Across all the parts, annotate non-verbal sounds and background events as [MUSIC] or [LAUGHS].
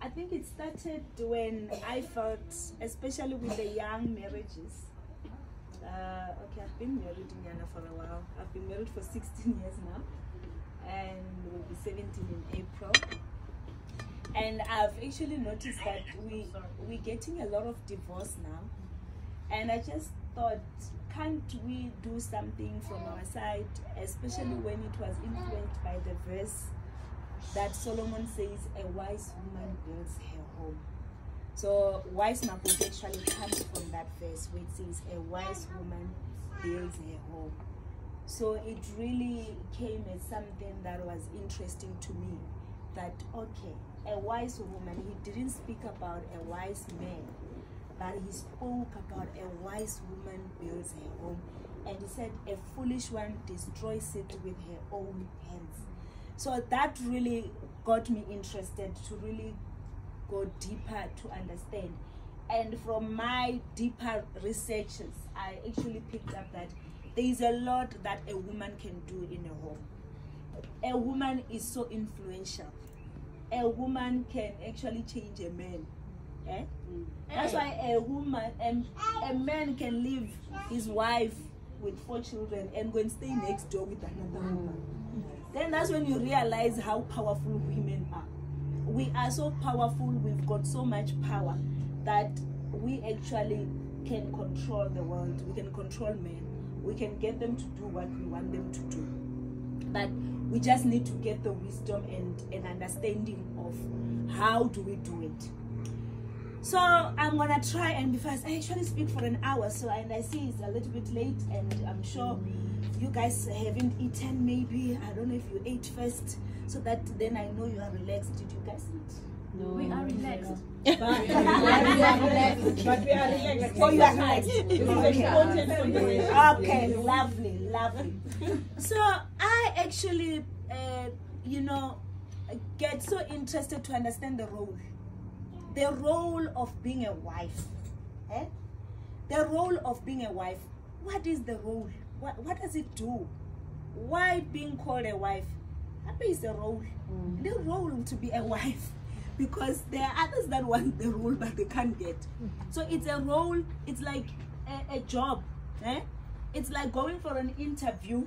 I think it started when I felt, especially with the young marriages. Uh, okay, I've been married in Ghana for a while. I've been married for 16 years now, and we'll be 17 in April. And I've actually noticed that we we're getting a lot of divorce now, and I just thought, can't we do something from our side, especially when it was influenced by the verse that Solomon says, a wise woman builds her home. So wise Makoti actually comes from that verse it says, a wise woman builds her home. So it really came as something that was interesting to me. That okay, a wise woman, he didn't speak about a wise man, but he spoke about a wise woman builds her home. And he said, a foolish one destroys it with her own hands. So that really got me interested to really go deeper to understand. And from my deeper researches, I actually picked up that there is a lot that a woman can do in a home. A woman is so influential. A woman can actually change a man. Eh? That's why a woman, a, a man can leave his wife with four children and go and stay next door with another woman. Then that's when you realize how powerful women are. We are so powerful, we've got so much power that we actually can control the world, we can control men, we can get them to do what we want them to do. But we just need to get the wisdom and an understanding of how do we do it. So I'm gonna try and be fast. I actually speak for an hour, so and I see it's a little bit late, and I'm sure you guys haven't eaten. Maybe I don't know if you ate first, so that then I know you are relaxed. Did you guys eat? No. We are relaxed. [LAUGHS] But, [LAUGHS] But we are relaxed. Oh, you are relaxed. This is important for okay, lovely, lovely. [LAUGHS] So I actually, uh, you know, get so interested to understand the role, the role of being a wife, eh? The role of being a wife. What is the role? What what does it do? Why being called a wife? What is the role? The role to be a wife. [LAUGHS] Because there are others that want the role but they can't get. So it's a role, it's like a, a job. Eh? It's like going for an interview.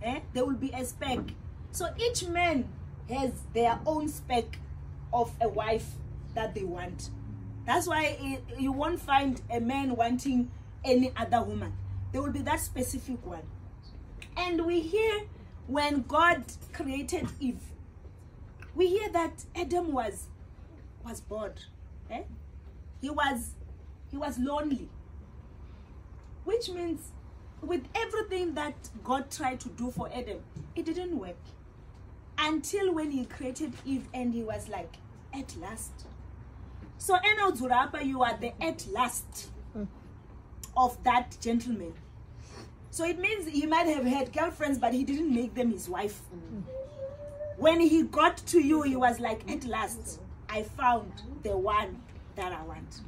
Eh? There will be a spec. So each man has their own spec of a wife that they want. That's why it, you won't find a man wanting any other woman. There will be that specific one. And we hear when God created Eve, we hear that Adam was was bored. Eh? He was he was lonely. Which means with everything that God tried to do for Adam, it didn't work. Until when he created Eve and he was like, at last. So Eno Zurapa, you are the at last of that gentleman. So it means he might have had girlfriends, but he didn't make them his wife. When he got to you, he was like, at last, I found the one that I want.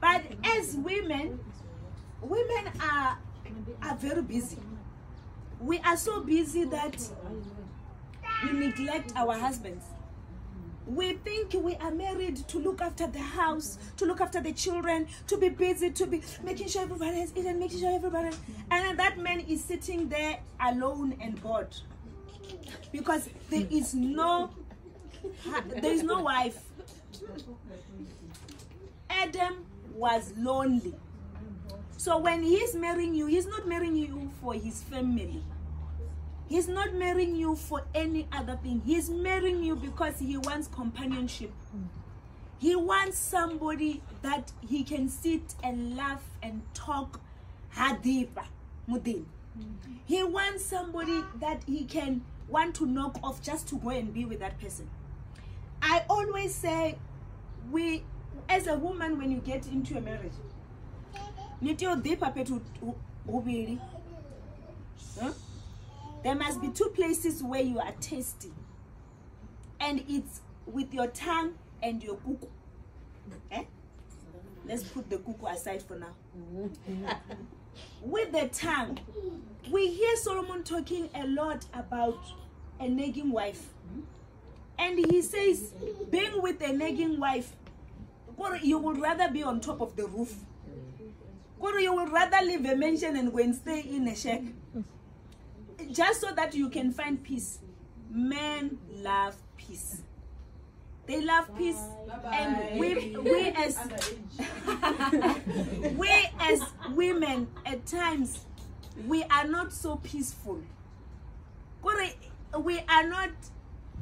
But as women, women are are very busy. We are so busy that we neglect our husbands. We think we are married to look after the house, to look after the children, to be busy, to be making sure everybody has eaten, making sure everybody. And that man is sitting there alone and bored because there is no there is no wife. Adam was lonely. So when he's marrying you, he's not marrying you for his family. He's not marrying you for any other thing. He's marrying you because he wants companionship. He wants somebody that he can sit and laugh and talk hadipa mudin. He wants somebody that he can want to knock off just to go and be with that person. I always say we as a woman when you get into a marriage nitiyodhipa petu huviri huh? There must be two places where you are tasting. And it's with your tongue and your kuku. Eh? let's put the kuku aside for now. With the tongue we hear solomon talking a lot about a nagging wife. And he says being with a nagging wife you would rather be on top of the roof. You would rather leave a mansion and go and stay in a shack just so that you can find peace. Men love peace. They love peace. And we we as [LAUGHS] we as women at times we are not so peaceful. We are not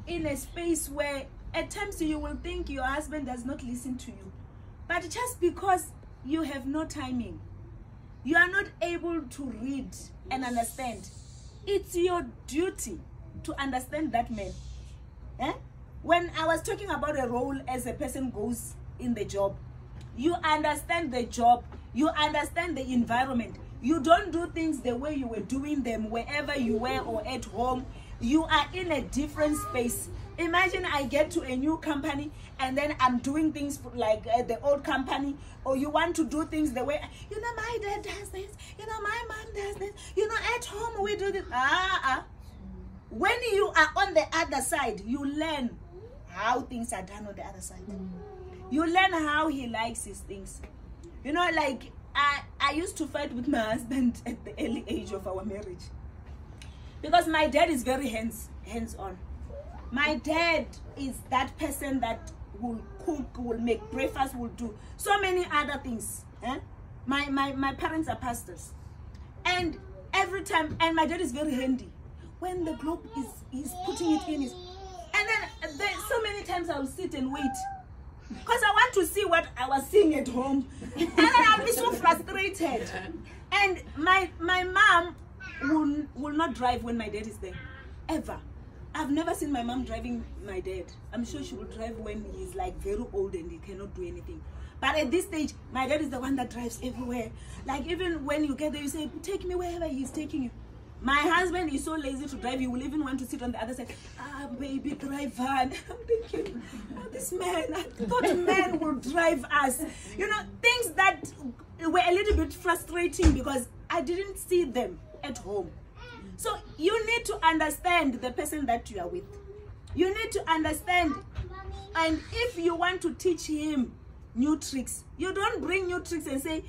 in a space where at times you will think your husband does not listen to you. But just because you have no timing you are not able to read and understand it's your duty to understand that man. Eh? when i was talking about a role as a person goes in the job you understand the job you understand the environment. You don't do things the way you were doing them wherever you were or at home. You are in a different space. Imagine i get to a new company and then i'm doing things like uh, the old company or you want to do things the way you know my dad does this you know my mom does this you know at home we do this. Ah, ah. when you are on the other side you learn how things are done on the other side. You learn how he likes his things. You know like i i used to fight with my husband [LAUGHS] at the early age of our marriage. Because my dad is very hands hands on my dad is that person that will cook will make breakfast will do so many other things eh? my, my my parents are pastors. And every time and my dad is very handy. When the globe is is putting it in is and then there, so many times i'll sit and wait. Because i want to see what i was seeing at home. And then i'll be so frustrated. And my my mom will will not drive when my dad is there ever i've never seen my mom driving my dad. I'm sure she will drive when he's like very old and he cannot do anything. But at this stage my dad is the one that drives everywhere. Like even when you get there you say take me wherever he's taking you. My husband is so lazy to drive he will even want to sit on the other side. Ah baby drive van [LAUGHS] i'm thinking oh, this man i thought men will drive us. You know things that were a little bit frustrating because i didn't see them at home so you need to understand the person that you are with. You need to understand. And if you want to teach him new tricks you don't bring new tricks and say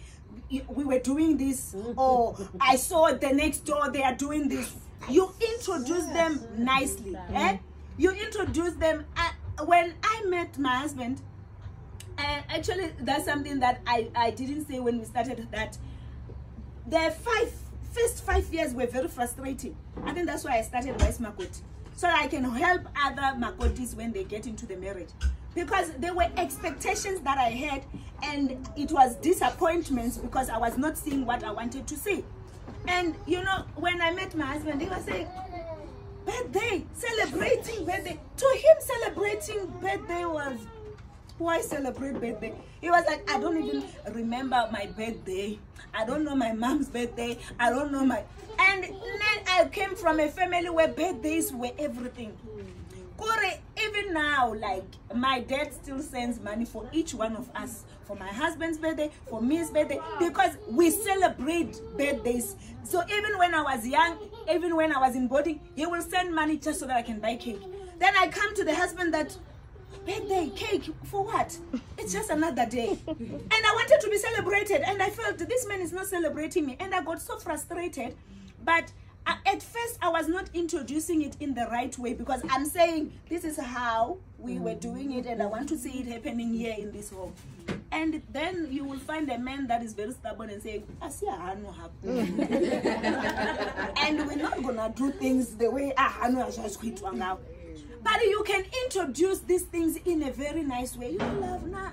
we were doing this [LAUGHS] or i saw the next door they are doing this. You introduce them nicely eh? you introduce them. Uh, when i met my husband and actually that's something that i i didn't say when we started that. The five first five years were very frustrating. I think that's why i started wise makoti so i can help other makotis when they get into the marriage. Because there were expectations that i had and it was disappointments because i was not seeing what i wanted to see. And you know when i met my husband he was saying birthday celebrating birthday. To him celebrating birthday was why celebrate birthday? He was like i don't even remember my birthday. I don't know my mom's birthday. I don't know my and then i came from a family where birthdays were everything. Kore, even now like my dad still sends money for each one of us for my husband's birthday for me's birthday because we celebrate birthdays. So even when i was young even when i was in boarding he will send money just so that i can buy cake. Then i come to the husband that birthday cake for what? It's just another day. And i wanted to be celebrated and i felt this man is not celebrating me and i got so frustrated. But uh, at first i was not introducing it in the right way because i'm saying this is how we were doing it and i want to see it happening here in this home. And then you will find a man that is very stubborn and say, I see saying asiyahanu [LAUGHS] and we're not gonna do things the way I ahanu ashaskuitwa ngawo but you can introduce these things in a very nice way. You love nah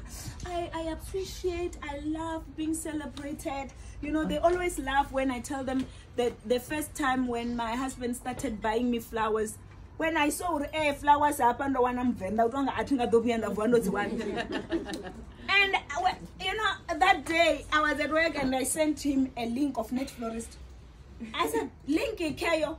I, I appreciate i love being celebrated. You know they always laugh when i tell them that the first time when my husband started buying me flowers when i saw eh flowers hapa ndo wana mvenda kuti wanga ati ngadobuya ndavuwa ndodziwani [LAUGHS] and uh, you know that day i was at work and i sent him a link of NetFlorist. I said link ikeyo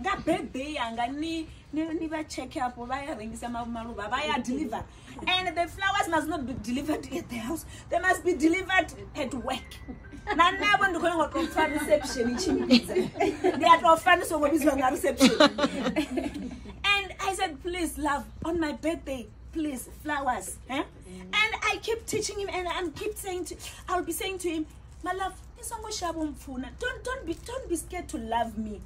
ngabirthday yanga ni ni vacheke apo vayarengisa maruva vayadeliver and the flowers must not be delivered at the house they must be delivered at work nanavo ndikhona ngotofa reception ichimidza ndiyatofa ndisongobizwa nga reception and i said please love on my birthday please, flowers. Eh? And I keep teaching him, and I'm keep saying to, I'll be saying to him, my love. Don't don't be don't be scared to love me.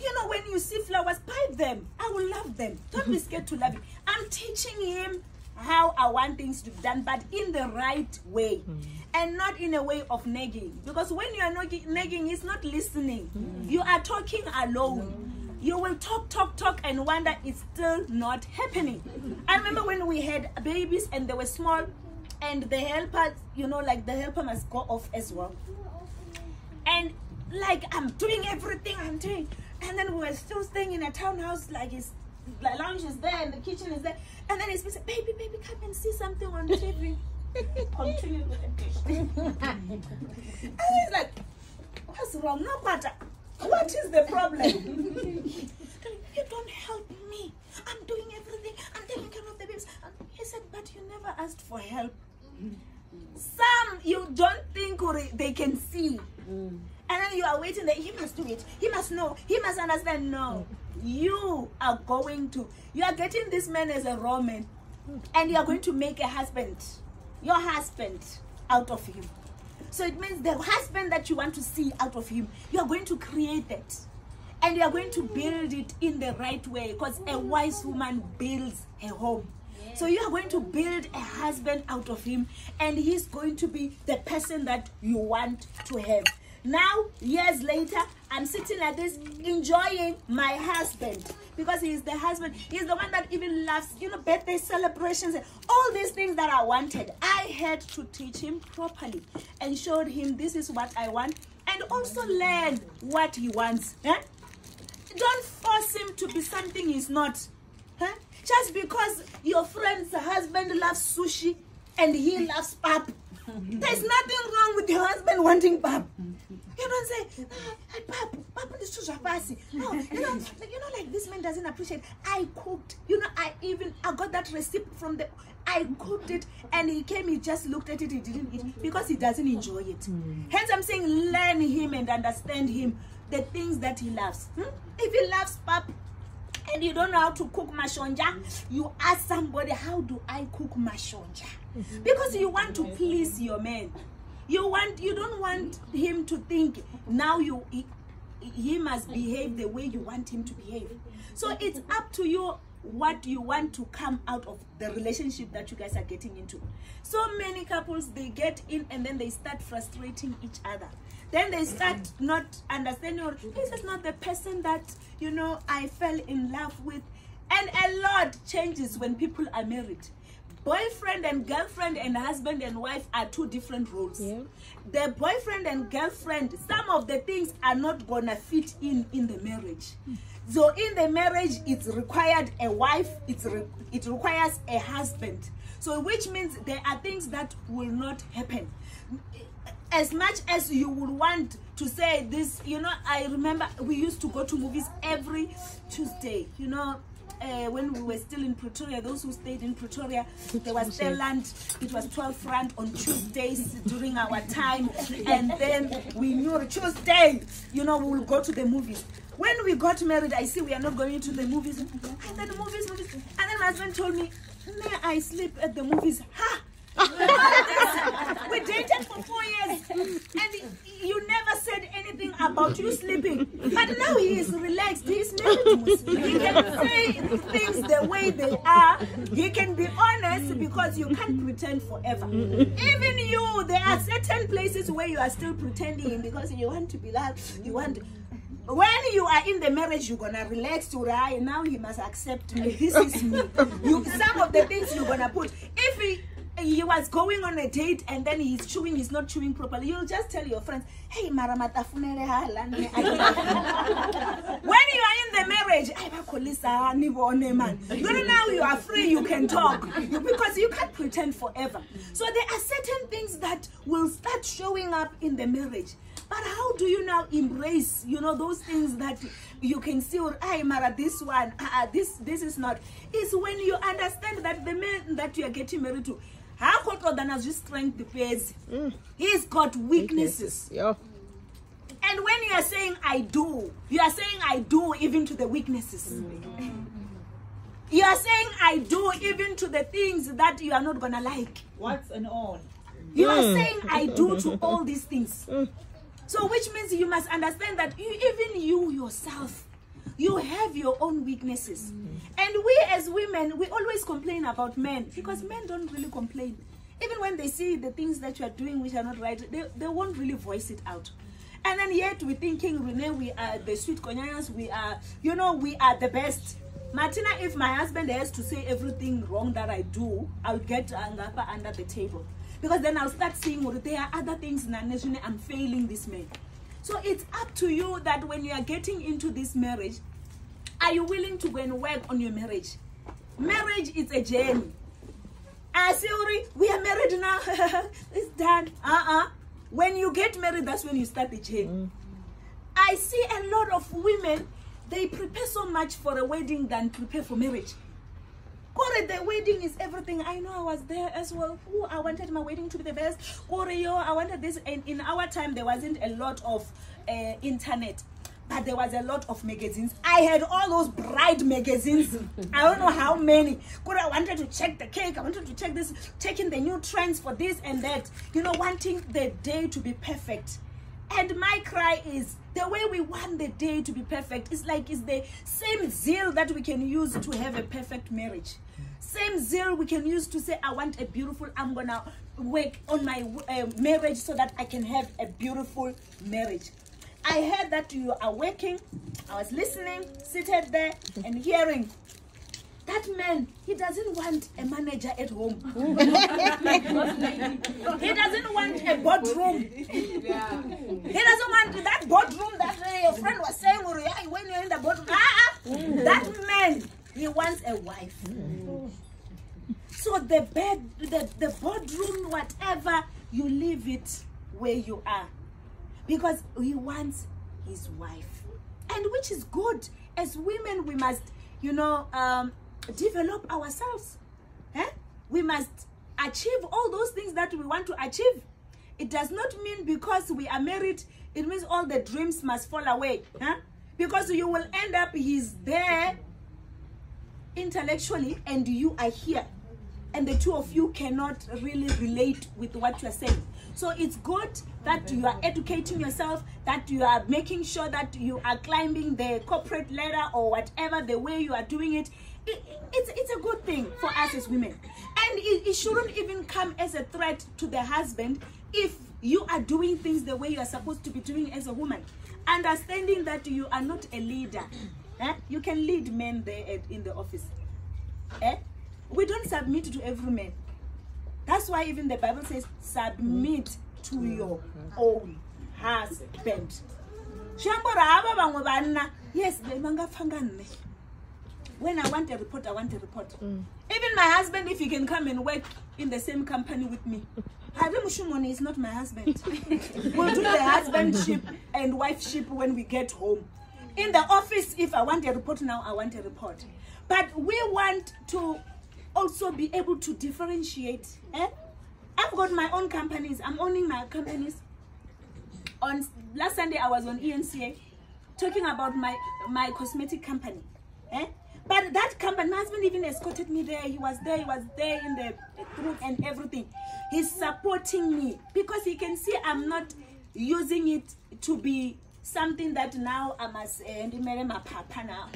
You know when you see flowers, buy them. I will love them. Don't be scared to love me. I'm teaching him how I want things to be done, but in the right way. Hmm. And not in a way of nagging. Because when you are nagging, he's not listening. Hmm. You are talking alone. You will talk, talk, talk, and wonder it's still not happening. I remember when we had babies and they were small, and the helper, you know, like the helper must go off as well. And like I'm doing everything I'm doing, and then we were still staying in a townhouse, like it's the lounge is there and the kitchen is there, and then it's said, baby, baby, come and see something on TV. [LAUGHS] Continue with the dish. [LAUGHS] and he's like, what's wrong? No matter. Uh, what is the problem? [LAUGHS] you don't help me. I'm doing everything. I'm taking care of the babies. And he said, but you never asked for help. Mm-hmm. Some you don't think or they can see. Mm. And then you are waiting that he must do it. He must know. He must understand. No. You are going to, you are getting this man as a Roman. And you are going to make a husband, your husband, out of him. So it means the husband that you want to see out of him, you are going to create that. And you are going to build it in the right way because a wise woman builds a home. So you are going to build a husband out of him, and he's going to be the person that you want to have. Now, years later, I'm sitting like this, enjoying my husband because he's the husband. He's the one that even loves, you know, birthday celebrations, and all these things that I wanted. I had to teach him properly and showed him this is what I want, and also learn what he wants. eh? Don't force him to be something he's not. Huh? Just because your friend's husband loves sushi and he loves pap. There's nothing wrong with your husband wanting pap. You don't say, ah, pap, pap is too japasi. No, you know, like, you know, like this man doesn't appreciate. I cooked. You know, I even I got that recipe from the. I cooked it, and he came. He just looked at it. He didn't eat because he doesn't enjoy it. Hence, I'm saying learn him and understand him. The things that he loves. Hmm? If he loves pap, and you don't know how to cook mashonja, you ask somebody, How do I cook mashonja? Because you want to please your man. You want you don't want him to think now you he, he must behave the way you want him to behave. So it's up to you what you want to come out of the relationship that you guys are getting into. So many couples they get in and then they start frustrating each other. Then they start not understanding, or this is not the person that you know I fell in love with. And a lot changes when people are married. Boyfriend and girlfriend and husband and wife are two different roles. Yeah. The boyfriend and girlfriend, some of the things are not gonna fit in in the marriage. So in the marriage, it's required a wife. It's re- it requires a husband. So which means there are things that will not happen. As much as you would want to say this, you know, I remember we used to go to movies every Tuesday. You know, uh, when we were still in Pretoria, those who stayed in Pretoria, there was Sterland. It was 12 rand on Tuesdays during our time. And then we knew Tuesday, you know, we will go to the movies. When we got married, I see we are not going to the movies. And then movies, movies. And then my husband told me, May I sleep at the movies? Ha! [LAUGHS] we dated for four years and you never said anything about you sleeping but now he is relaxed he is married he can say things the way they are he can be honest because you can't pretend forever even you there are certain places where you are still pretending because you want to be loved you want when you are in the marriage, you're gonna relax to right now. He must accept me. This is me. You some of the things you're gonna put. If he he was going on a date and then he's chewing, he's not chewing properly. You'll just tell your friends, "Hey, maramata funele hala ne." [LAUGHS] When you are in the marriage, "Ay, bakholisa, nibone, man." You know now you are free. You can talk because you can't pretend forever. So there are certain things that will start showing up in the marriage. But how do you now embrace, you know, those things that you can see, or I Mara, this one, ah, this this is not. Is when you understand that the man that you are getting married to, how than has just strength the face. Hmm. He's got weaknesses. Yeah. And when you are saying I do, you are saying I do even to the weaknesses. Mm-hmm. You are saying I do even to the things that you are not gonna like. What's and all? You are hmm. saying I do to all these things. Hmm. So which means you must understand that you, even you yourself, you have your own weaknesses. Mm. And we as women, we always complain about men because men don't really complain. Even when they see the things that you are doing which are not right, they, they won't really voice it out. And then yet we're thinking, Renee, we are the sweet conyas, we are, you know, we are the best. Martina, if my husband has to say everything wrong that I do, I'll get angapa under the table. Because then I'll start seeing well, there are other things in the nation I'm failing this man. So it's up to you that when you are getting into this marriage, are you willing to go and work on your marriage? Marriage is a journey. Ah, sorry, we are married now. [LAUGHS] it's done. Uh-uh. When you get married, that's when you start the journey. I see a lot of women, they prepare so much for a wedding than prepare for marriage. Kore, the wedding is everything. I know I was there as well. Ooh, I wanted my wedding to be the best. Kore, yo, I wanted this. And in our time, there wasn't a lot of uh, internet, but there was a lot of magazines. I had all those bride magazines. I don't know how many. Kore, I wanted to check the cake. I wanted to check this, checking the new trends for this and that. You know, wanting the day to be perfect. And my cry is the way we want the day to be perfect is like it's the same zeal that we can use to have a perfect marriage. Same zeal we can use to say, I want a beautiful, I'm gonna work on my uh, marriage so that I can have a beautiful marriage. I heard that you are working. I was listening, seated there, and hearing that man, he doesn't want a manager at home. [LAUGHS] he doesn't want a boardroom. He doesn't want that boardroom that uh, your friend was saying "Oh, when you're in the boardroom. Ah, ah. that man, he wants a wife. So the bed, the, the boardroom, whatever, you leave it where you are. Because he wants his wife. And which is good. As women, we must, you know, um, develop ourselves. Eh? We must achieve all those things that we want to achieve. It does not mean because we are married, it means all the dreams must fall away. Huh? Because you will end up, he's there intellectually and you are here. And the two of you cannot really relate with what you are saying. So it's good that you are educating yourself, that you are making sure that you are climbing the corporate ladder or whatever the way you are doing it. It- it's, it's a good thing for us as women. And it, it shouldn't even come as a threat to the husband if you are doing things the way you are supposed to be doing as a woman. Understanding that you are not a leader. Eh? You can lead men there at, in the office. Eh? We don't submit to every man. That's why even the Bible says, submit to your own husband. Yes, they manga nne. When I want a report, I want a report. Even my husband, if he can come and work in the same company with me, [LAUGHS] Hari Mushumoni is not my husband. [LAUGHS] [LAUGHS] we'll do the husbandship and wifeship when we get home. In the office, if I want a report now, I want a report. But we want to also be able to differentiate. Eh? I've got my own companies. I'm owning my companies. On last Sunday, I was on ENCA talking about my my cosmetic company. Eh? But that company, my husband even escorted me there. He was there. He was there in the group and everything. He's supporting me because he can see I'm not using it to be something that now I must eh, end my papa now.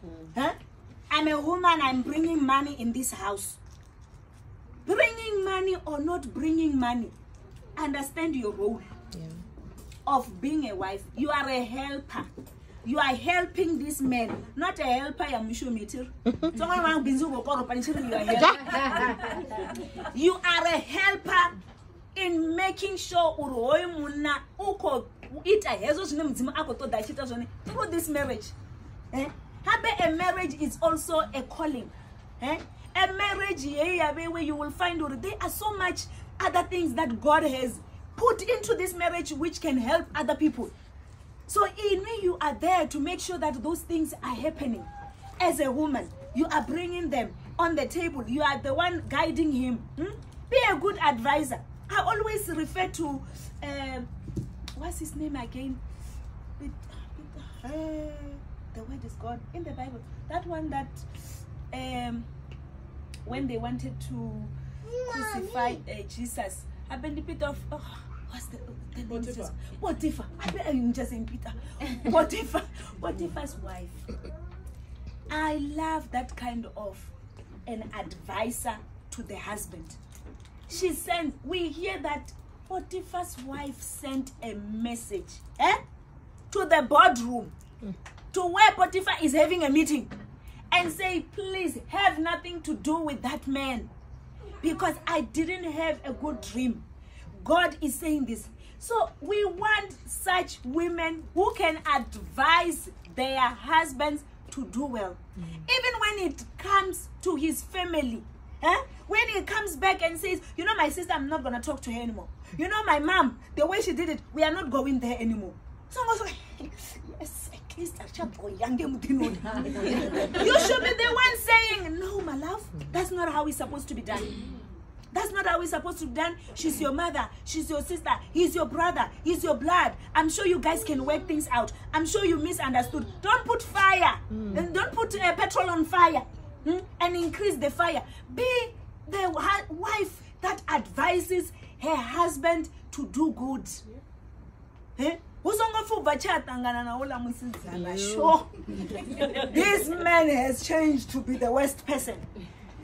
Hmm. Huh? I'm a woman. I'm bringing money in this house. Bringing money or not bringing money, understand your role of being a wife. You are a helper. You are helping this man, not a helper. ya mwisho meter. Someone [LAUGHS] want binzu gokoro panishiri, You are helping. You are a helper in making sure uri hoyu munna uko ita hezvo zvine mudzimu akotoda achiita zvone through this marriage eh? habe a marriage is also a calling eh? a marriage here yabe where you will find uri there are so much other things that god has put into this marriage which can help other people so in me you are there to make sure that those things are happening. As a woman you are bringing them on the table. You are the one guiding him. Hmm? be a good advisor. I always refer to um, what's his name again? It- uh, the word is God in the bible. That one that um, when they wanted to crucify uh, Jesus, I been a bit of oh, what's the, the name? is just- Potiphar. I bet I'm just saying Peter. [LAUGHS] Potiphar. Potiphar's wife. I love that kind of an advisor to the husband. She sent, we hear that Potiphar's wife sent a message eh, to the boardroom to where Potiphar is having a meeting and say, please have nothing to do with that man because I didn't have a good dream. God is saying this. So we want such women who can advise their husbands to do well. Even when it comes to his family. eh? When he comes back and says, you know, my sister, I'm not going to talk to her anymore. You know, my mom, the way she did it, we are not going there anymore. So I was like, yes, at least I shall go young [LAUGHS] You should be the one saying, no, my love, that's not how it's supposed to be done. That's not how it's supposed to be done. She's your mother. She's your sister. He's your brother. He's your blood. I'm sure you guys can work things out. I'm sure you misunderstood. Don't put fire. and Don't put uh, petrol on fire hmm, and increase the fire. Be the wife that advises her husband to do good. Eh? Uzongofuva chatangana na ula musidzana, Sure. [LAUGHS] This man has changed to be the worst person.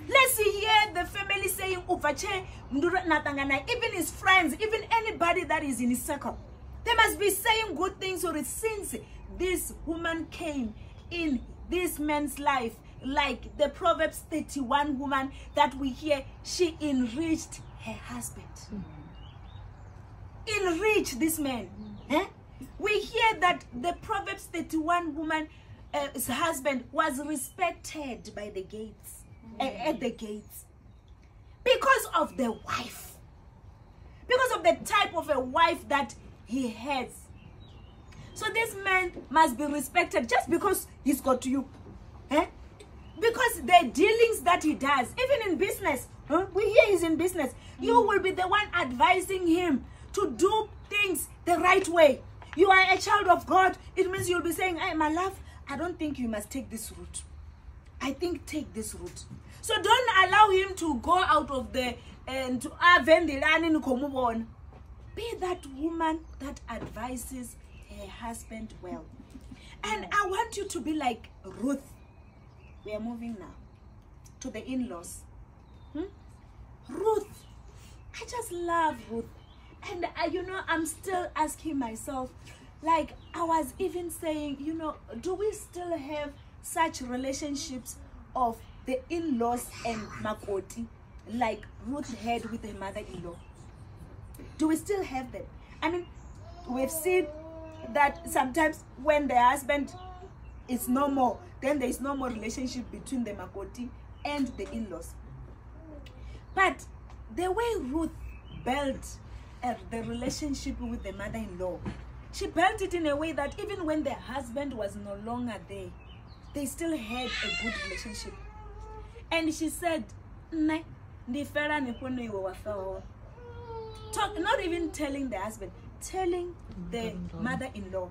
Let's hear the family saying, Uvache, Ndura Natangana, even his friends, even anybody that is in his circle. They must be saying good things or since this woman came in this man's life, like the Proverbs 31 woman that we hear, she enriched her husband. Enrich this man. Eh? We hear that the Proverbs 31 woman's uh, husband, was respected by the gates, at the gates, because of the wife, because of the type of a wife that he has. So this man must be respected just because he's got you. Eh? Because the dealings that he does, even in business, huh? we hear he's in business, you will be the one advising him to do things the right way. You are a child of God. It means you'll be saying, Hey, my love, I don't think you must take this route. I think take this route. So don't allow him to go out of the and to avendilani nikomubona. Be that woman that advises her husband well. And I want you to be like Ruth. We are moving now to the in-laws. Hmm? Ruth. I just love Ruth. And you know, I'm still asking myself, like I was even saying, you know, do we still have such relationships of the in-laws and Makoti like Ruth had with her mother-in-law? Do we still have them? I mean, we've seen that sometimes when the husband is no more, then there is no more relationship between the Makoti and the in-laws. But the way Ruth built uh, the relationship with the mother-in-law, she built it in a way that even when the husband was no longer there, they still had a good relationship. And she said, "Nne, ndifela nipono iwe wafa wawa." Talk, not even telling the husband, telling the mother-in-law.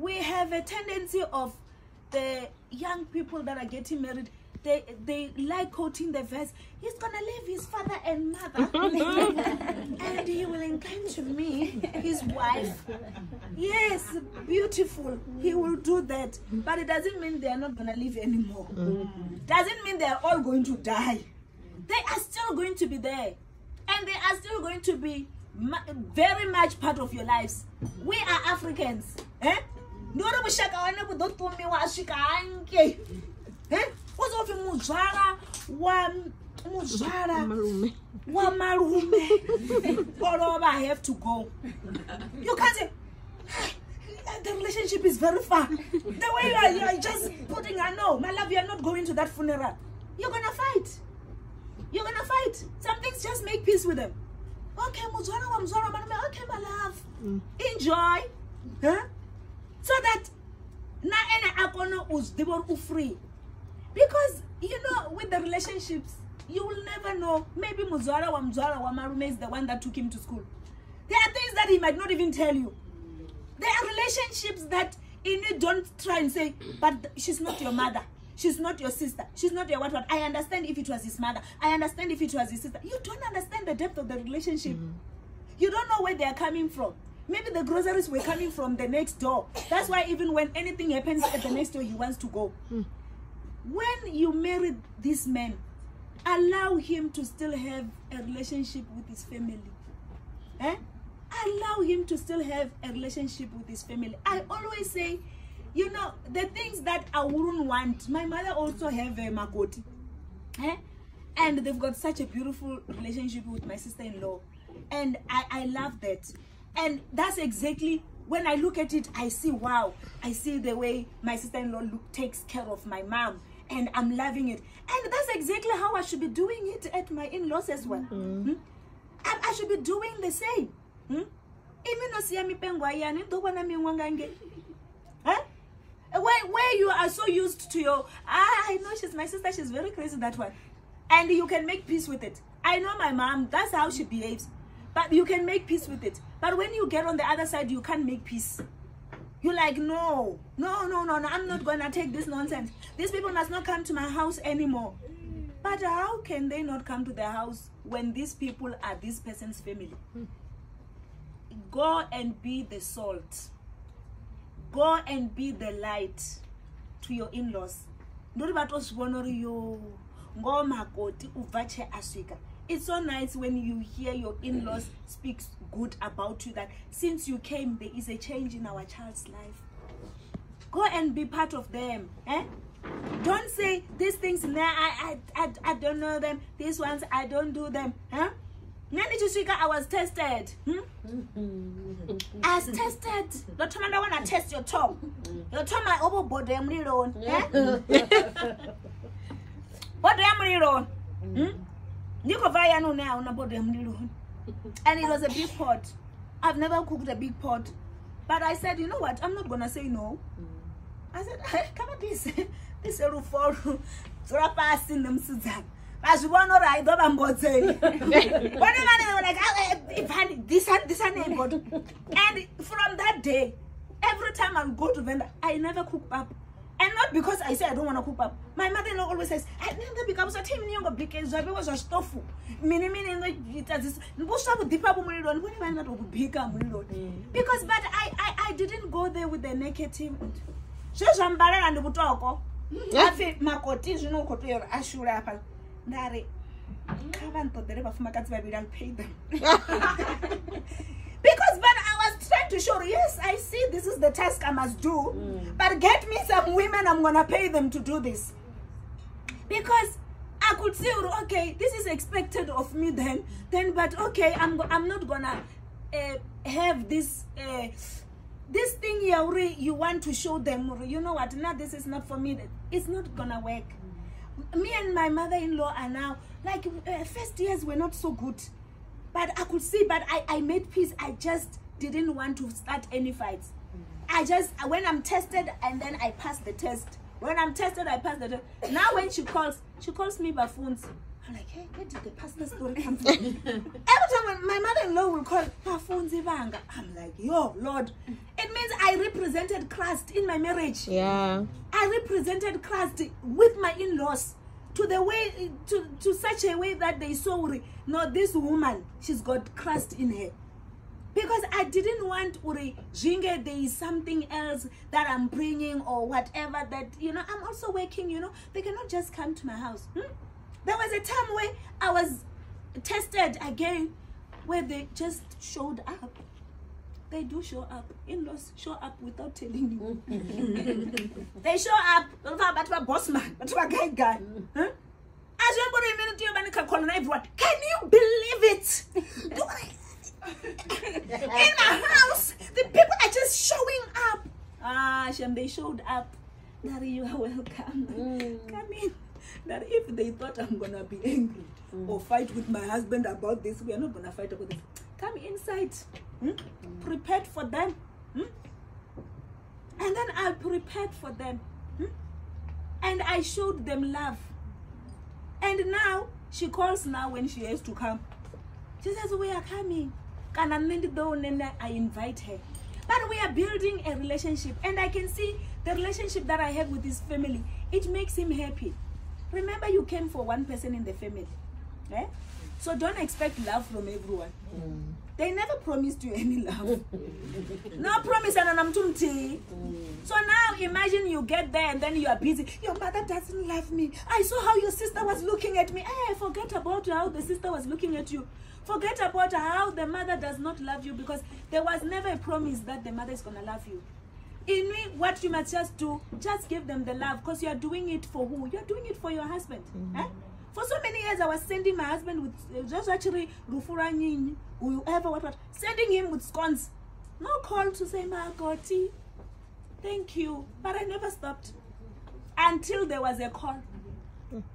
We have a tendency of the young people that are getting married. They they like quoting the verse. He's gonna leave his father and mother, [LAUGHS] and he will incline to me, his wife. Yes, beautiful. He will do that, but it doesn't mean they are not gonna live anymore. Doesn't mean they are all going to die. They are still going to be there, and they are still going to be very much part of your lives. We are Africans, eh? Ndori vuxaka wa ne ku do tumiwa a swika hanke u zo fi mubyala wa malume. wa malume? Olova i have to go. You can't say ah, the relationship is very far. The way you are, you are just putting i know my love you are not going to that funeral. You're gonna fight. You're gonna fight. Some things just make peace with them. Okay muzwana wa malume. Okay my love. Mm. Enjoy. Huh? so that na ene a kone u zwi ḓivha uri u free because you know with the relationships you will never know. Maybe mudzwala wa mudzwala wa malume is the one that took him to school. There are things that he might not even tell you. There are relationships that in it don't try and say but she's not your mother. She's not your sister. She's not your what what i understand if it was his mother. I understand if it was his sister. You don't understand the depth of the relationship. Mm-hmm. You don't know where they are coming from. Maybe the groceries were coming from the next door. That's why even when anything happens at the next door he wants to go hmm. When you marry this man allow him to still have a relationship with his family. Eh? allow him to still have a relationship with his family. I always say you know the things that i wouldn't want my mother also have a makoti. Eh? and they've got such a beautiful relationship with my sister-in-law. And I, I love that. And that's exactly when i look at it i see wow i see the way my sister-in-law takes care of my mom and i'm loving it. And that's exactly how i should be doing it at my in-laws as well. Hmm? I, I should be doing the same. Hmm? imi no siya mipengo ayani ndo bona minwa ngange huh? where, where you are so used to your ah, i know she's my sister she's very crazy that one. And you can make peace with it. I know my mom that's how she behaves. But you can make peace with it. But when you get on the other side you can't make peace you're like no no no no no i'm not gonna take this nonsense. These people must not come to my house anymore. But how can they not come to their house when these people are this person's family? Go and be the salt. Go and be the light to your in-laws. Ndori vatozvivona uri yo ngomakoti ubva che asvika it's so nice when you hear your in-laws speak good about you that since you came there is a change in our child's life go and be part of them eh? don't say these things nah, I, I, I, I don't know them these ones i don't do them huh? ngandichitsvika i was tested hmm? [LAUGHS] I was tested Not time I want to test your tongue yothoma obo bhodho yemliloni eh? [LAUGHS] bhodho yemliloni hmm? Ndikobva yani une hauna bhodho yemliloni and it was a big pot. I've never cooked a big pot. But i said you know what? I'm not gonna say no. I said, "Hey, kana dise dise rufo dzora pasi nemusidzana vazvivona uri haidova mbodzei vone vane like "Ah, eh, Ivani, this one this one ain't good." and from that day every time i go to vendor i never cook up and not because i say i don't want to cook up my mother-in-law always says "I never become so team nyongo bike zvaviwa zvachitofu mini mini inoita this. Mbusva kudhipa kumuliloni kune vane vatokubhika muliloni because but I, I, i didn't go there with the negative zvezvambarara ndikutoko afi makoti zvino ukotoyero ashura apa ndari kavanditodhere vafumakadzi vaviri i'll pay them. [LAUGHS] [LAUGHS] Because but i was trying to show yes i see this is the task i must do. But get me some women i'm gonna pay them to do this. Because I could see, okay, this is expected of me then, then, but okay, I'm, I'm not gonna uh, have this, uh, this thing here, you want to show them, you know what, now this is not for me, it's not gonna work. Me and my mother-in-law are now, like, uh, first years were not so good, but I could see, but I, I made peace, I just didn't want to start any fights. I just when I'm tested and then I pass the test. When I'm tested, I pass the test. Now when she calls, she calls me buffoons. I'm like, hey, where did the pastor story come from? [LAUGHS] Every time my mother-in-law will call buffoons Ivanga, I'm like, yo, Lord. It means I represented Christ in my marriage. Yeah. I represented Christ with my in-laws to the way to, to such a way that they saw no, this woman, she's got Christ in her. Because I didn't want Uri Jinge, there is something else that I'm bringing or whatever that, you know, I'm also working, you know, they cannot just come to my house. Hmm? There was a time where I was tested again where they just showed up. They do show up. In-laws show up without telling you. [LAUGHS] they show up but boss man but guy guy as you everyone can you believe it [LAUGHS] in my house the people are just showing up ah Shem they showed up that you are welcome come in that if they thought I'm gonna be angry or fight with my husband about this we are not gonna fight about this come inside hmm? prepared for them hmm? and then I prepared for them. Hmm? And I showed them love. And now she calls now when she has to come. She says, We are coming. Kana nne ndi ḓo nene I invite her. But we are building a relationship. And I can see the relationship that I have with his family, it makes him happy. Remember, you came for one person in the family. Eh? So don't expect love from everyone. They never promised you any love. [LAUGHS] no promise and I'm So now imagine you get there and then you are busy. Your mother doesn't love me. I saw how your sister was looking at me. Hey, forget about how the sister was looking at you. Forget about how the mother does not love you because there was never a promise that the mother is gonna love you. In me, what you must just do, just give them the love because you are doing it for who? You're doing it for your husband. Eh? For so many years, I was sending my husband with uh, just actually Rufura Nyinyi, whoever, what, what, sending him with scones. No call to say, Margoti, thank you. But I never stopped until there was a call.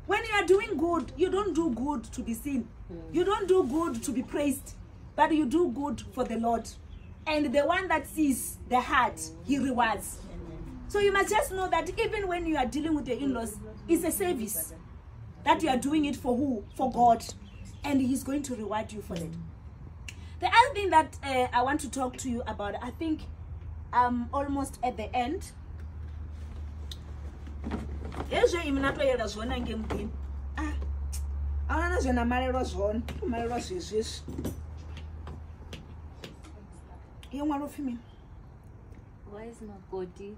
When you are doing good, you don't do good to be seen. You don't do good to be praised, but you do good for the Lord. And the one that sees the heart, he rewards. So you must just know that even when you are dealing with your in-laws, it's a service that you are doing it for who? For God. And he's going to reward you for it. The other thing that uh, I want to talk to you about, I think I'm almost at the end. Hezvo imi natoyera zvona ngemudini Ah, hauna zvona marerwa zvona marerwa zvezvezvi iye mwari wofimini Wise Makoti.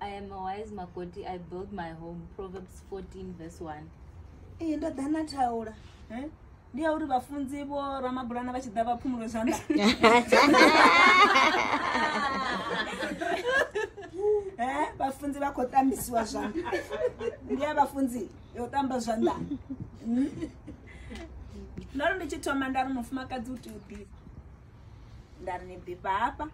I am a wise Makoti. I built my home. Proverbs 14, verse 1. iye ndadhana taura eh? ndiya kuti vafundzi vo ramabhurana vachida vapfumuro zvanda [LAUGHS] Eh, vafundzi vakotambisiwa zvanda ndiya vafundzi yotamba zvanda Mm. ndari ndichitoma ndari mufumakadzi kuti udhipa ndari nebhipa apa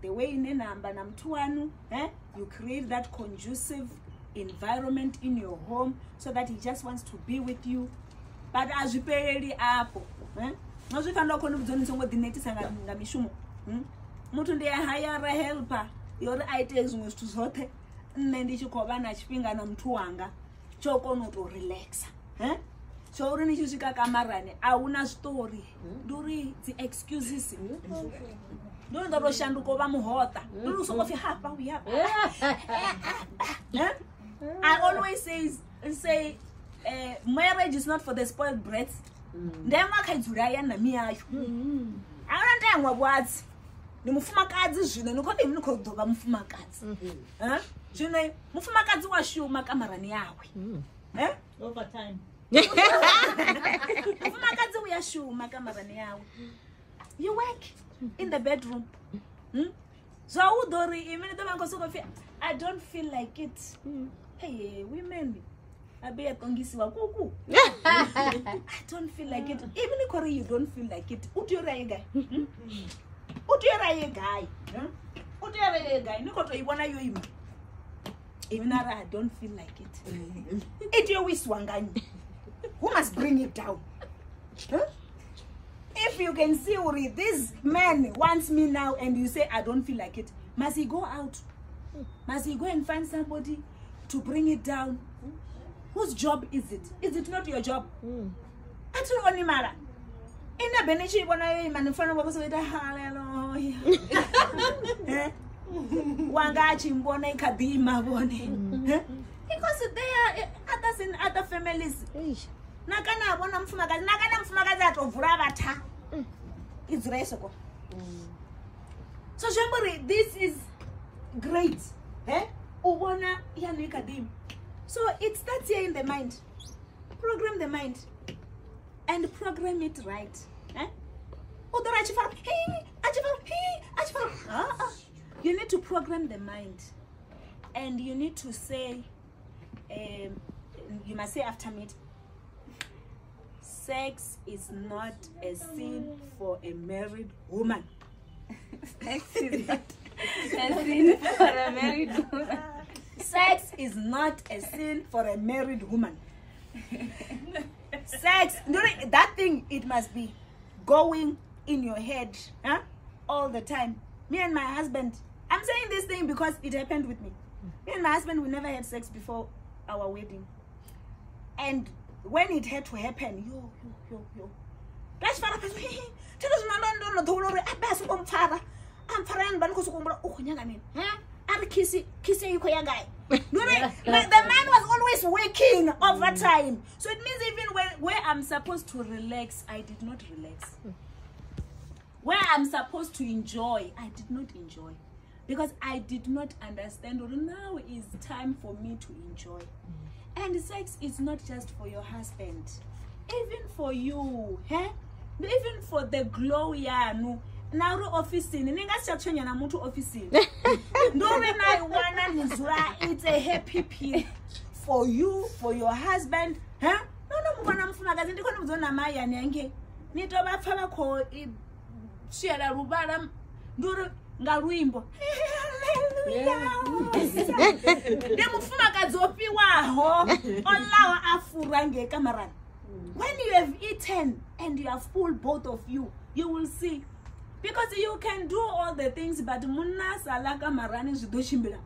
the way ine nhamba namutu wanu eh? you create that conducive environment in your home so that he just wants to be with you but hazvipereri apo eh? nozvifanira koni kudzonitsongodhinetisa nga mishumo hmm? mutu ndiyahayara helper yori aite zvimwe zwithu zvoṱhe nṋe ndi tshi khou vha na tshifhinga na muthu wanga tsho kona u tou relaxa he? Tsho uri ni tshi swika kamarani a hu na zwiṱori ndi uri dzi excuses mm, ndi uri ndo tou shanduka u vha muhoṱa ndi uri u songo pfhi hafha u ya [LAUGHS] i always says, say uh, marriage is not for the spoiled brats. Mm. Ndemo akha idzula ya nami yayo a hu mm. na ndengwa vhuadzi aona ndayamwa bwadzi ni mufumakadzi zvino nikodemi nikodzoka mufumakadzi Eh? zvino mufumakadzi washuma kamarani yawe. Eh? Overtime. [LAUGHS] mufumakadzi uyashuma kamarani yawe. You work in the bedroom. Hmm? zvaudori imi nitomangosokofi i don't feel like it. Hey women abeyatongisiwa kuku. [LAUGHS] I don't feel like it. Even ikori you don't feel like it. Utiyora yegai utiyora yegai utiyora yegai nikotoivona yoima even ara i don't feel like it. Itiyowiswa nganyi who must bring it down? Huh? if you can see uri this man wants me now and you say i don't feel like it must he go out? Must he go and find somebody to bring it down? Whose job is it? Is it not your job? Ationi mara. inebhe nichiivona yoima nifanira kusoita haleluya Eh? wanga achimbona ikadhi imavone Eh? because there are others in other families nakana avona mufumakadzi nakana mufumakadzi atovhura vata idzura isoko so zvembori this is great eh? uvona yanekadhim so it starts here in the mind. Program the mind and program it right eh? achifara "Hey, achifara hey, achifara you need to program the mind and you need to say um, you must say after me sex is not a sin for a married woman [LAUGHS] Sex is [LAUGHS] not a sin for a married woman. sex is not a sin for a married woman [LAUGHS] sex. That thing it must be going in your head huh? all the time. Me and my husband i'm saying this thing because it happened with me. Me and my husband we never had sex before our wedding. And when it had to happen yo yo yo yo. Ari kisi kisi ikho yagai The man was always working overtime. Mm. So it means even when where i'm supposed to relax i did not relax. Where i'm supposed to enjoy i did not enjoy. Because i did not understand or now is time for me to enjoy. Mm. And sex is not just for your husband. Even for you he even for the glow yanu na uri ofisini ni nga si tsha tshwenya na muthu ofisini. [LAUGHS] Ndo uri na i wana ni dzula it's a happy pill for you for your husband he no no muvona mufumakadzi ndi khone mudzo na mai yani yange ni to vha pfa vha khou i- swiela luvhala ndi uri nga luimbo [LAUGHS] ndi mufumakadzi o fhiwaho o laho a fura nge kamarani when you have eaten and you are full both of you you will see because you can do all the things but munna sala kamarani zwi ḓo tshimbila.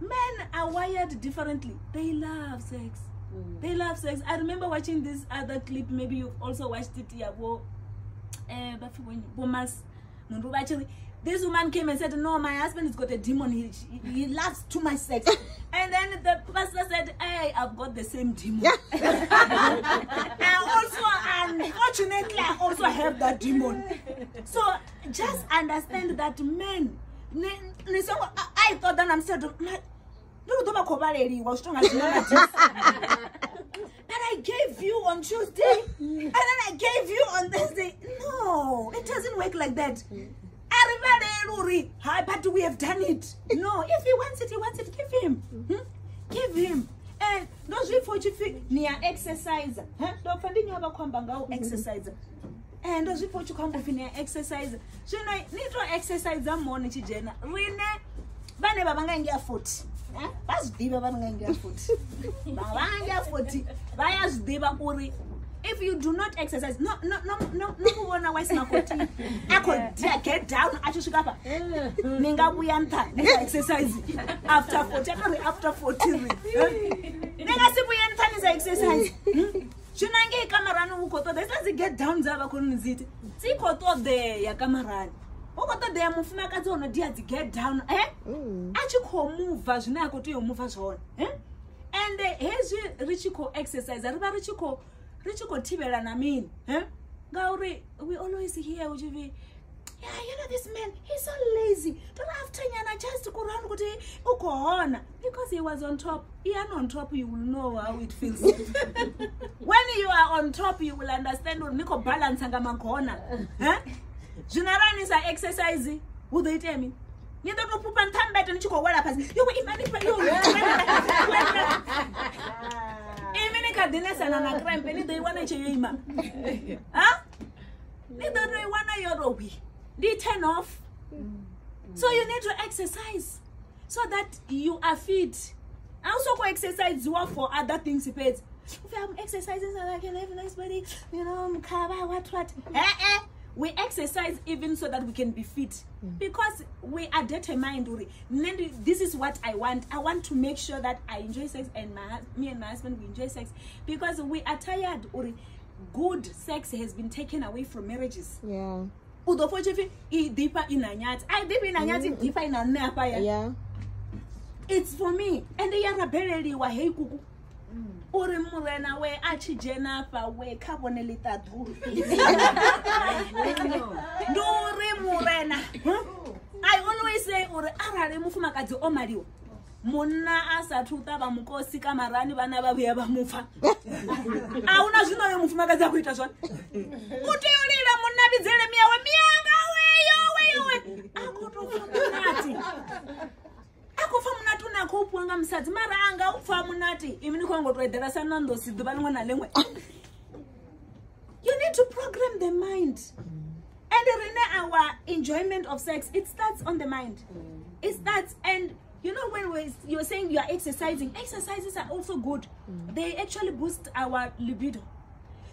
Men are wired differently. They love sex. They love sex. I remember watching this other clip maybe you've also watched it yabo eh baphi bonye bomas muntu bachiri this woman came and said no my husband has got a demon. He, he, he loves too much sex. [LAUGHS] And then the pastor said hey i've got the same demon. [LAUGHS] I also unfortunately i also have that demon. So just understand that men ni- ni songo I- thought that i'm said ndi ku ḓo vha khou vhaleliwa zwi tonga zwine that I gave you on Tuesday. And then I gave you on Thursday. No, it doesn't work like that. Arivaleluri, hi, but we have done it. No, if he wants it, he wants it. Give him. Hmm? Give him. And those people you feel near exercise. Huh? Don't find in your kwamba ngao exercise. And those people you come near exercise. So now need to exercise a morning chijena. Rine vane vavangaingia 40 Eh? vazvidiva vanongaingia 40 vavangaingia 40 vayazvidiva uri if you do not exercise no no no no nomuvona waisinakoti ako get down achisvika pa ningavuya ntha nisaexercise after 40 akari after 40 ri ningasivuya ntha nisaexercise zvinange ikamarani ukotoda isanzi get down dzava kuri nziti tsikotodeya kamarani. Ukotodeya mufumakadzi unodiya dzi get down eh? a tshi khou muvha zwine a khou tea u muvha zwone and hezwi ri tshi khou exercise ri vha ri tshi khou ri tshi khou thivhela na mini eh? ngauri we always hear u tshi pfi yeah, you know this man he's so lazy don't after nyana just kurani kuti hona. Because he was on top ian on top you will know how it feels. [LAUGHS] When you are on top you will understand uri ni khou balance nga magona eh? zwino arali ni sa exercise mini? Ni ḓo to pupa nṱhambete ni tshi khou wela fhasi. Yo imanipa yo imi ni kha na ni ḓo i wana i ima. Ni ḓo to i wana yo ro wi ndi turn off. So you need to exercise so that you are fit. I also go exercise you for other things if i'm exercising so i can have a nice body you know mkhaba what what? Eh eh we exercise even so that we can be fit. Mm. Because we are determined uri. Nne ndi- this is what i want. I want to make sure that i enjoy sex and my me and my husband we enjoy sex. Because we are tired uri. Good sex has been taken away from marriages. Yeah. u ḓo pfa tshipfi i ḓifha i na nyadzi a i ḓifhi i na nyadzi i mm. ḓifha i na nṋe hafha ya. Yeah. it's for me. And ya rabeleliwa hei kuku uri murena we a tshi dzhena afha we kha vhone ḽiṱaḓulu ndi uri murena. I always say uri arali mufumakadzi o maliwa munna a sathu ṱavha mukosi kamarani vhana vha vhuya vha mupfa. A hu na zwino yo mufumakadzi a khou ita zwone? U tea u lila munna vhidzele miyawe miyanga weyo weyowe a khou tou pfa munati a khou pfa munati une a khou pfuwa nga musadzi mara a nga u munati imi ni khou ngo tou eḓela sa nandosi ḓuvha ḽiṅwe na ḽiṅwe you need to program the mind. And rene our enjoyment of sex it starts on the mind. It starts and you know when we you're saying you are exercising exercises are also good. They actually boost our libido.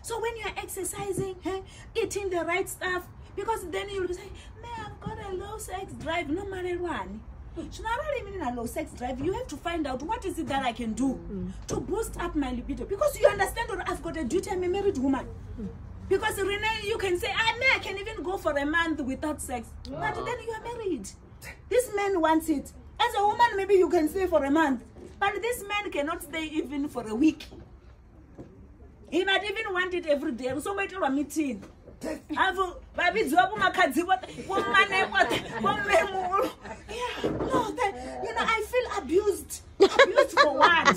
So when you're exercising eh, eating the right stuff because then you'll be saying man i've got a low sex drive no matter what so now really meaning low sex drive you have to find out what is it that i can do to boost up my libido because you understand that i've got a duty i'm a married woman because Renee, you can say, ah, I may, I can even go for a month without sex. But then you are married. This man wants it. As a woman, maybe you can stay for a month, but this man cannot stay even for a week. He might even want it every day. So wait till a meeting. Avo vavidziwa kumakadzi vomane vomemulo yeah no that, you know i feel abused. Abused for what?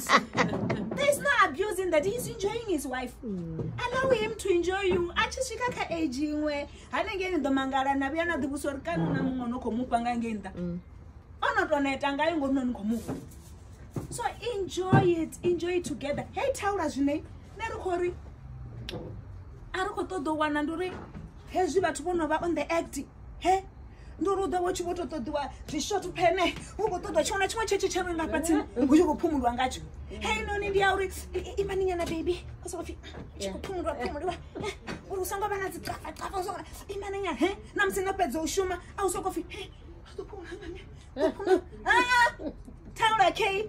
There's no abuse in that. He's enjoying his wife. Allow him to enjoy you. Achisvika kaage imwe hanenge ni domangara navuya na divuso ri kanuna mumwe nokhomupa ngange nda onotonaita ngayo ngori nonikhomukwa so enjoy it enjoy it together. Hei taura zvine neri khori a ri khou ṱoḓa u wana ndi uri hezwi vhathu vho no vha on the act he? Ndi uri u ḓo vha tshi vho tou ṱoḓiwa zwishort pene u khou ṱoḓa tshiṅwe na tshiṅwe tshetsho tshe ri nga fhatsini hu tshi khou phumuliwa ngatsho hei noni ndi ya uri imani nyana baby u soko pfi tshi khou phumuliwa phumuliwa uri u songo vha na dziqafaqafa u songo imani nyana he? Na musi no fhedza u shuma a u soko pfi he? A ḓo phumula ngani ḓo phumula? [LAUGHS] Ah, taura k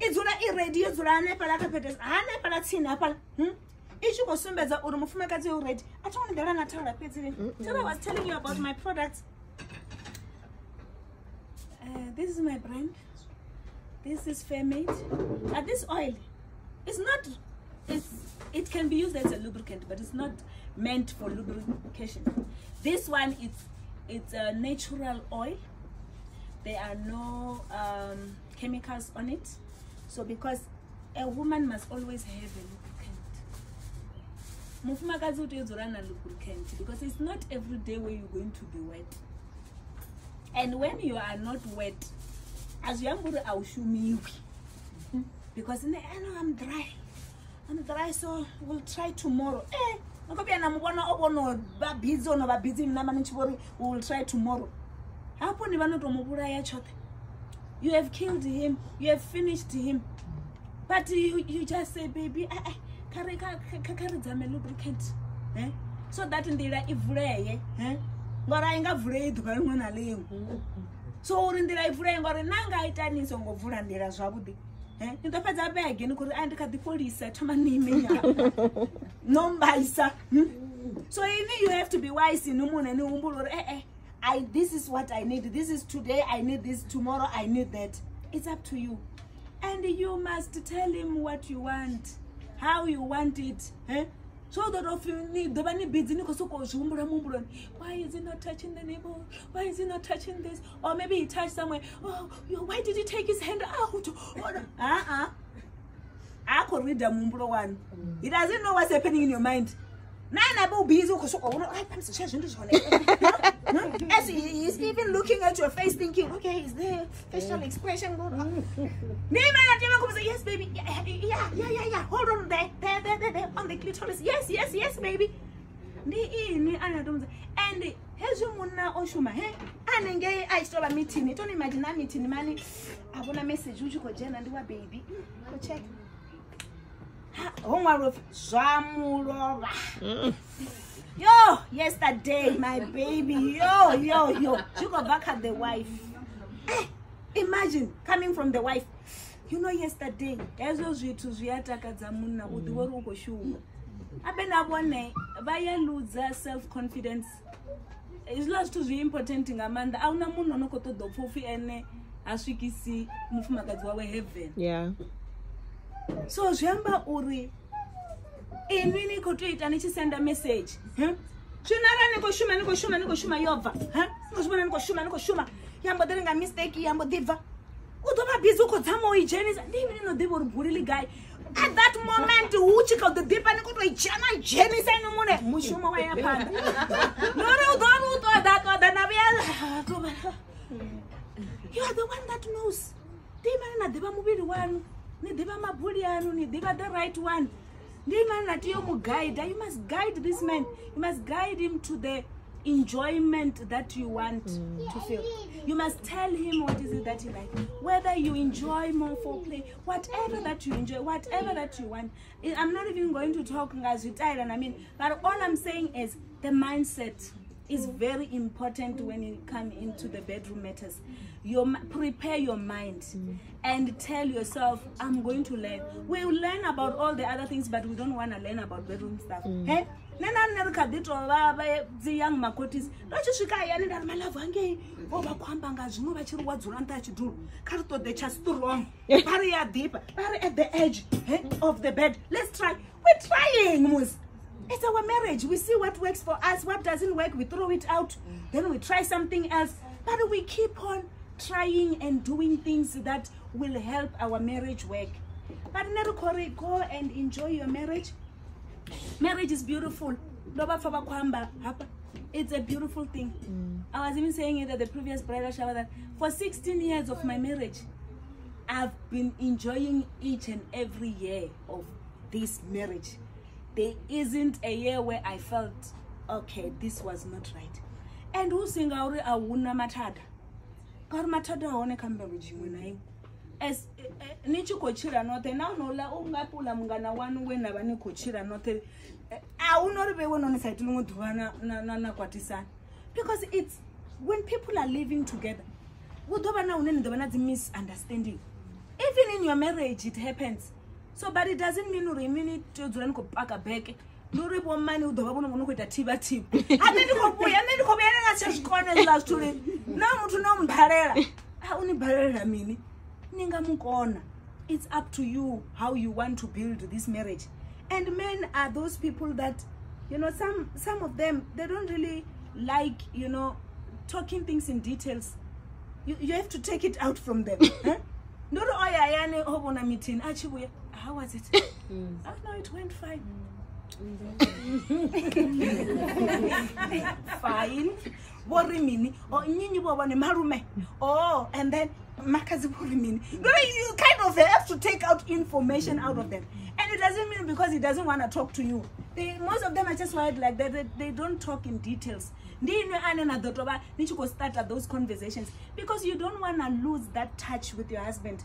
i dzula i ready yo dzula hanefhala kha petes hanefhala tsini hafhala hmm? I tshi khou sumbedza uri mufumakadzi yo ready a thi wani ḓela na taula fhedzi le till i was telling you about my products uh, this is my brand. This is fairmade uh, this oil is not it's, it can be used as a lubricant but it's not meant for lubrication. This one it's it's a natural oil. There are no um, chemicals on it. So because a woman must always have a mufumakadzi utoedzora na lubricant because it's not every day where you're going to be wet. And when you are not wet hazviyamburi aushumiwi because ne, I know I'm dry. I'm dry so we'll try tomorrow. Eh nokopia namuvona ovono vabhidzi ono vabhidzi mnama nichivori we will try tomorrow. Hapo ni vanotomuvuraya chothe you have killed him you have finished him. But you, you just say baby eh, eh, kare ka- ka- karidzame lubricant so that nḓila i vuleye ngori a i nga vulei ḓuvha liṅwe na liṅwe. So uri nḓila i vuleye ngori na nga ita ni songo vula nḓila zwavhuḓi ni ḓo fhedza bege ni khori a ndi kha ḓi fholisa thoma ni imenya [LAUGHS] no mbaisa hmm? so ini you have to be wise ni munhu ni humbula uri eh, eh, I, this is what i need this is today i need this tomorrow i need that. It's up to you. And you must tell him what you want how you want it eh? so that of ni ḓovha ni busy ni khou sokou zwi humbula muhumbuloni why is he not touching the neighbor why is he not touching this or maybe he touched somewhere oh yo, why did he take his hand out oh, no. uh-uh. akho reader muhumbulo wanu he doesn't know what's happening in your mind nanabe ubhizi ukho sokouna ayi phambi zishe zinto zone as he is even looking at your face thinking okay is there facial expression good Nima Jima comes yes baby. Yeah yeah yeah yeah yeah. Hold on there there there there, there on the clitoris. Yes yes yes baby. Ndi ini anatomza and hezwi munna o shuma he anenge a tshi tovha mithini toni imagine a mithini mani a vhona message u tshi khou dzhena ndi wa baby go check Ha, ho ṅwalwa upfi zwa mulovha yo yesterday my baby. Yo yo yo. Zwi khou bva kha the wife. Eh, imagine coming from the wife. You know yesterday hezwo zwithu zwi a takadza munna u ḓivha uri u khou shuma. Abe na vhone vha ya loser self confidence hezwiḽa zwithu zwi important nga maanḓa. A huna munhu ono khou ṱoḓa u pfha upfhi ene ha swikisi mufumakadzi wawe heaven. Yeah so zwi amba uri inwi ni khou tea u ita ni tshi senda message zwino arali ni khou shuma ni khou shuma ni khou shuma yo bva ni khou zwivhona ni khou shuma ni khou shuma yambo ḓi ri nga mistake yambo ḓi bva u ḓo vha busy u khou dzama u i dzhenisa ndi ivi ni no ḓivha uri buli ḽi gai at that moment hu tshi khou ḓi ḓifha ni khou tou i dzhena dzhenisa ini mune. Mushumo wa ya phanḓa nori u ḓo ri u ṱoḓa ṱoḓa na vhuya you are the one that knows. Ndi imani na ḓivha muvhili wanu ni ḓivha mabuli anu ni ḓivha the right one. Ndi imani na tea u mu you must guide this man. You must guide him to the enjoyment that you want to mm. feel. You must tell him what is it that you like. Whether you enjoy more foreplay whatever that you enjoy whatever that you want. I'm not even going to talk ngazvitaira i mean but all i'm saying is the mindset is very important when you come into the bedroom matters. You prepare your mind and tell yourself, I'm going to learn. We'll learn about all the other things, but we don't want to learn about bedroom stuff. Hey? Nena nena kha ḓi tou vha dzi young makotis ndo tshi swika hayani nda ri malavhu angei vo vha khou amba nga zwiṅwe vha tshi ri wa dzula nṱha ha tshidulo kha ri ṱoḓe tsha strong [LAUGHS] vha ri ya ḓifha vha ri at the edge eh, of the bed let's try we're trying mus it's our marriage. We see what works for us what doesn't work we throw it out. Then we try something else. But we keep on trying and doing things that will help our marriage work. But nerikori go and enjoy your marriage. Marriage is beautiful. Ndoba pfa vha khou it's a beautiful thing. Mm. I was even saying it at the previous bridal shower that for 16 years of my marriage i've been enjoying each and every year of this marriage there isn't a year where i felt okay this was not right. And usinga uri ahuna mathada? Ngauri mathada ahone kha marriage imwe na imwe as ni tshi khou tshila noṱhe na unola u nga pula mungana wanu we na vha ni khou tshila noṱhe eh, a hu no ri vheiwe noni saithi ḽiṅwe ḓuvha na kwatisana because it's when people are living together hu ḓo vha na hune ni ḓo vha na dzi misunderstanding. Even in your marriage it happens so but it doesn't mean uri imi ni tea u dzula ni khou paka beke ndi uri vhomani hu ḓo vha vhono vho no khou ita thivha thivha a nṋe ndi khou vhuya nṋe ndi khou vhuya ndi nga tsha zwikone hezwiḽa zwithu uri na muthu no mphalela. A u ni balelela mini? Ni nga mu kona. It's up to you how you want to build this marriage. And men are those people that you know some some of them they don't really like you know talking things in details. You, you have to take it out from them ndori oyayani ovona meeting a tshi vhuya how was it? Oh, no it went fine. [LAUGHS] Fine. Vo ri mini o oh, nyinyi vo vone oh and then makazi vo ri mini No, you kind of have to take out information out of them. And it doesn't mean because he doesn't want to talk to you. They, most of them are just wired like that they, they don't talk in details. Ndinwe ane na ḓo ni tshi khou starta those conversations. Because you don't want to lose that touch with your husband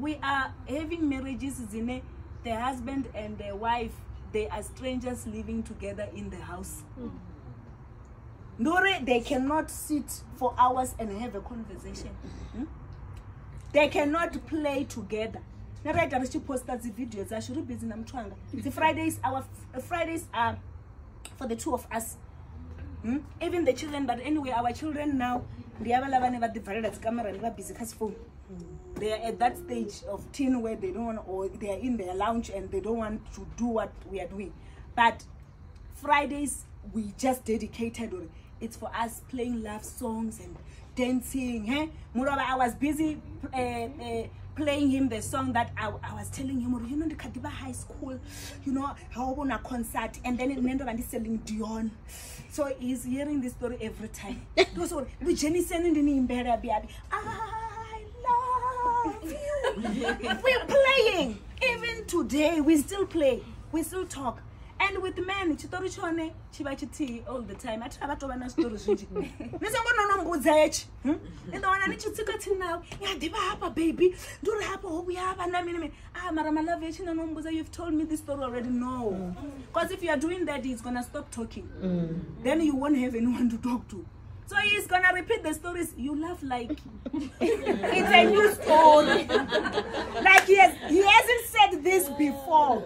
we are having marriages dzine the husband and the wife they are strangers living together in the house. Ndore they cannot sit for hours and have a conversation. Hmm? they cannot play together. Naraita ri chiposta dzividhio dzashu ri busy namutsvanga dzi fridays our fridays are for the two of us. Hmm? even the children but anyway our children now ndiyava lava ne va tivhalela dzikamerani va busy kha they are at that stage of teen where they don't want or they are in their lounge and they don't want to do what we are doing. But fridays we just dedicated or it's for us playing love songs and dancing eh? Moreover, i was busy uh, uh, playing him the song that I, I was telling him you know ndikadiva high school you know how on a concert. And then nendova Celine Dion. So he's hearing this story every time. Ndosori ndijeniseni ndiniimbela biabi. I love you. We're playing. Even today we still play. We still talk. And with men chitori chone all the time. Ati ava tova na zvitori zvinji nisongononombudza echi hmm? indoona nichitsika tiri nawo yadiva hapa baby. Ndori hapa hovuya hapa namini mini ah mara malove echi nanombudza you've told me this story already. No. Mm. Because if you are doing that he's gonna stop talking. Mm. Then you won't have anyone to talk to so he's gonna repeat the stories you laugh like. [LAUGHS] It's a new story. Like he, has, he hasn't said this before.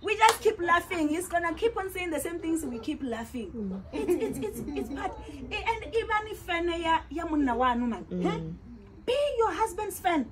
We just keep laughing. He's gonna keep on saying the same things we keep laughing. It's, it's, it's, it's part and even if ya, ya munna man eh? be your husband's fan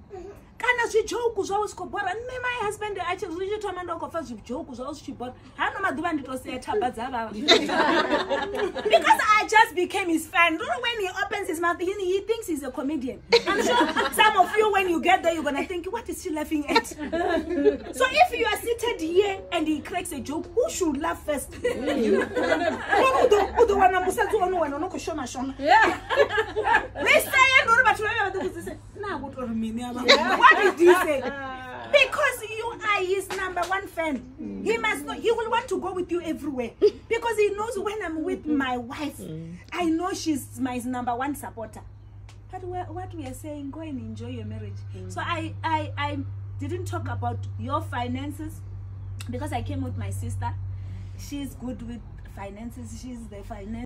kana zvijoku zvavo zvi khou bhora nne my husband achi zvi tshi thoma ndo khou pfa zvijoku zvavo zvi tshi bhora hano maḓuvha ndi to sea thaba dza vava [LAUGHS] because I just became his fan. You know, when he opens his mouth, he, he thinks he's a comedian. I'm sure some of you, when you get there, you're gonna think, what is she laughing at? so if you are seated here and he cracks a joke, who should laugh first? udowana musadzi wanu wena unokushoma shoma leseye ndori vathu vave vatikudzise nakutori mini ava what did he say? [LAUGHS] Because you are his number one fan. He mm. must know he will want to go with you everywhere. Because he knows when i'm with mm-hmm. my wife mm. i know she's my number one supporter. But what we are saying go and enjoy your marriage. Mm. So I, I i didn't talk about your finances because i came with my sister. She's good with finances. She's the finance